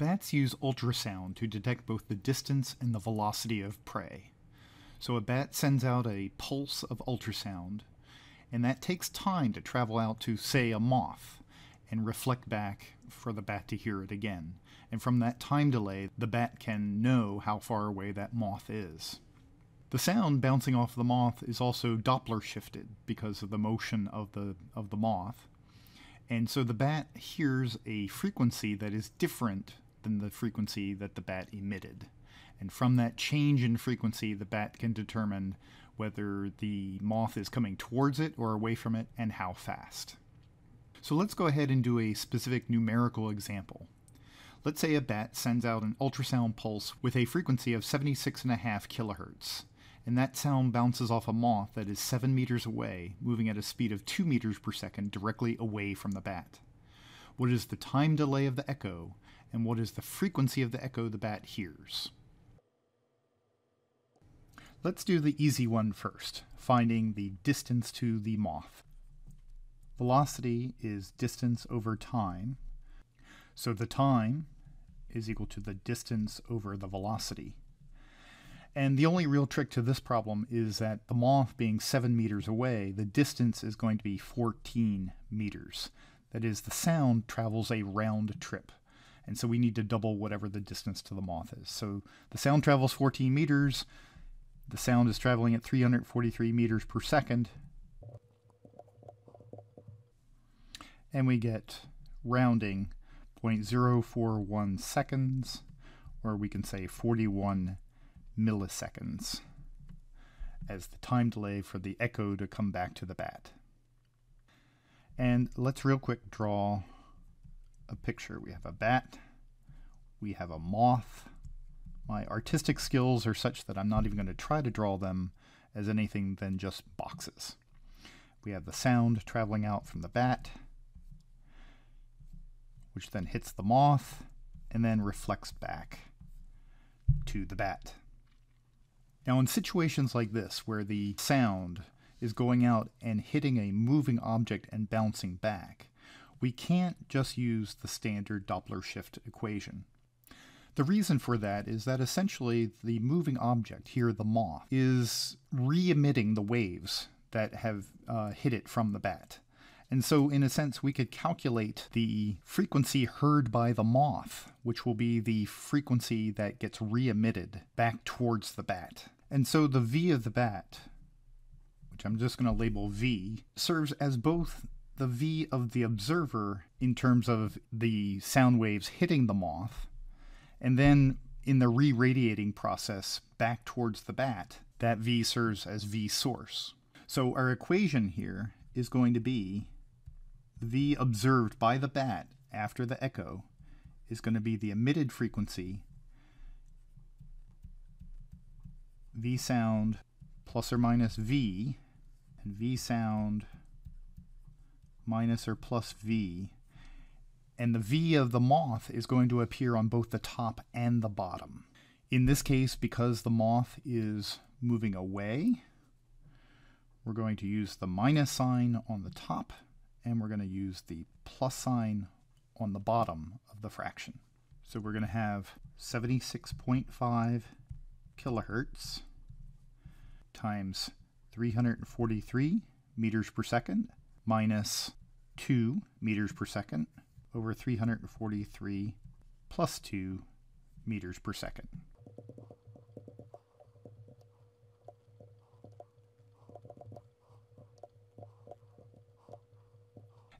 Bats use ultrasound to detect both the distance and the velocity of prey. So a bat sends out a pulse of ultrasound, and that takes time to travel out to, say, a moth and reflect back for the bat to hear it again. And from that time delay, the bat can know how far away that moth is. The sound bouncing off the moth is also Doppler shifted because of the motion of the of the moth. And so the bat hears a frequency that is different than the frequency that the bat emitted. And from that change in frequency, the bat can determine whether the moth is coming towards it or away from it and how fast. So let's go ahead and do a specific numerical example. Let's say a bat sends out an ultrasound pulse with a frequency of 76.5 kilohertz, and that sound bounces off a moth that is 7 meters away, moving at a speed of 2 meters per second directly away from the bat. What is the time delay of the echo, and what is the frequency of the echo the bat hears? Let's do the easy one first, finding the distance to the moth. Velocity is distance over time, so the time is equal to the distance over the velocity. And the only real trick to this problem is that the moth being 7 meters away, the distance is going to be 14 meters. That is, the sound travels a round trip. And so we need to double whatever the distance to the moth is. So the sound travels 14 meters, the sound is traveling at 343 meters per second. And we get rounding 0.041 seconds, or we can say 41 milliseconds as the time delay for the echo to come back to the bat. And let's real quick draw a picture. We have a bat, we have a moth, my artistic skills are such that I'm not even going to try to draw them as anything than just boxes. We have the sound traveling out from the bat, which then hits the moth and then reflects back to the bat. Now, in situations like this, where the sound is going out and hitting a moving object and bouncing back, we can't just use the standard Doppler shift equation. The reason for that is that essentially the moving object, here the moth, is re emitting the waves that have uh, hit it from the bat. And so, in a sense, we could calculate the frequency heard by the moth, which will be the frequency that gets re emitted back towards the bat. And so, the V of the bat, which I'm just going to label V, serves as both the V of the observer in terms of the sound waves hitting the moth, and then in the re radiating process back towards the bat, that V serves as V source. So our equation here is going to be V observed by the bat after the echo is going to be the emitted frequency V sound plus or minus V and V sound minus or plus V and the V of the moth is going to appear on both the top and the bottom. In this case, because the moth is moving away, we're going to use the minus sign on the top, and we're going to use the plus sign on the bottom of the fraction. So we're going to have 76.5 kilohertz times 343 meters per second minus 2 meters per second over 343 plus 2 meters per second.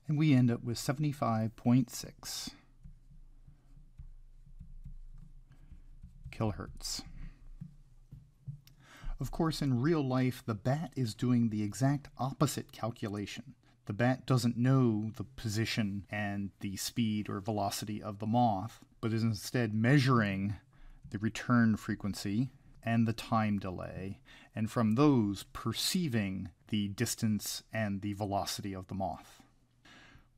And we end up with 75.6 kilohertz. Of course, in real life, the bat is doing the exact opposite calculation. The bat doesn't know the position and the speed or velocity of the moth, but is instead measuring the return frequency and the time delay, and from those perceiving the distance and the velocity of the moth.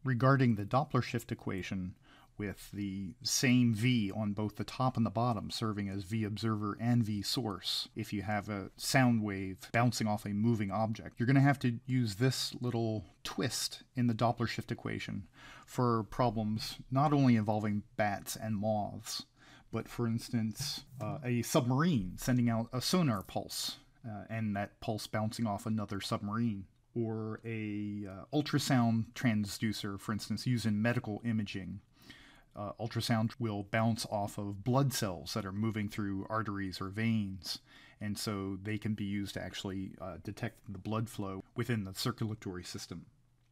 Regarding the Doppler shift equation, with the same V on both the top and the bottom, serving as V observer and V source. If you have a sound wave bouncing off a moving object, you're going to have to use this little twist in the Doppler shift equation for problems not only involving bats and moths, but for instance, uh, a submarine sending out a sonar pulse uh, and that pulse bouncing off another submarine or a uh, ultrasound transducer, for instance, used in medical imaging. Uh, ultrasound will bounce off of blood cells that are moving through arteries or veins, and so they can be used to actually uh, detect the blood flow within the circulatory system.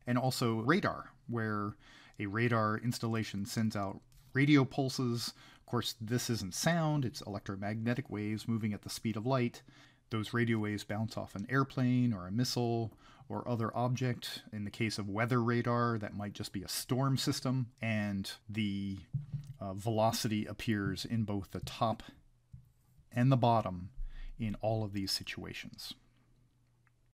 And also radar, where a radar installation sends out radio pulses. Of course, this isn't sound, it's electromagnetic waves moving at the speed of light. Those radio waves bounce off an airplane or a missile or other object. In the case of weather radar, that might just be a storm system, and the uh, velocity appears in both the top and the bottom in all of these situations.